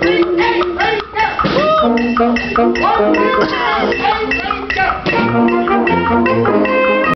Hey, hey.